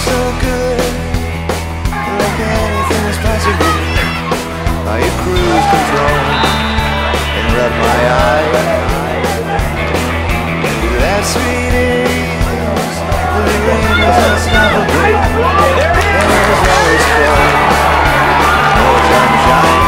so good, like anything is possible. I cruise control, and rub my eyes. That sweet is, the rain is unstoppable. And it was always fun. No time